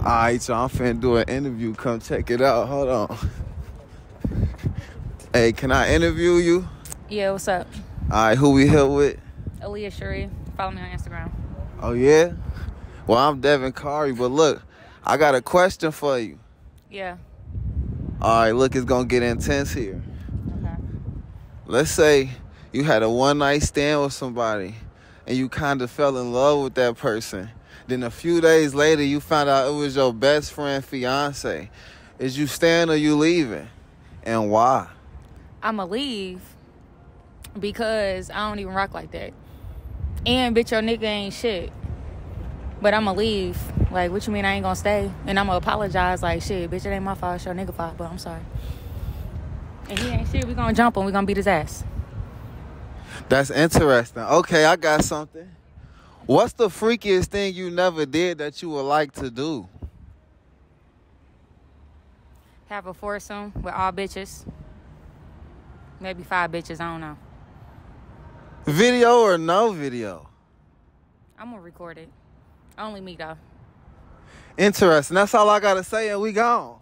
Alright, so I'm finna do an interview. Come check it out. Hold on. Hey, can I interview you? Yeah, what's up? Alright, who we here with? Aaliyah Shuri. Follow me on Instagram. Oh yeah? Well, I'm Devin Khari, but look, I got a question for you. Yeah. Alright, look, it's gonna get intense here. Okay. Let's say you had a one night stand with somebody and you kind of fell in love with that person. Then a few days later, you found out it was your best friend fiance. Is you staying or you leaving? And why? I'ma leave because I don't even rock like that. And bitch, your nigga ain't shit. But I'ma leave. Like, what you mean I ain't gonna stay? And I'ma apologize like shit, bitch, it ain't my fault, it's your nigga fault, but I'm sorry. And he ain't shit, we gonna jump him, we gonna beat his ass. That's interesting. Okay, I got something. What's the freakiest thing you never did that you would like to do? Have a foursome with all bitches. Maybe five bitches, I don't know. Video or no video? I'm gonna record it. Only me though. Interesting. That's all I gotta say, and we gone.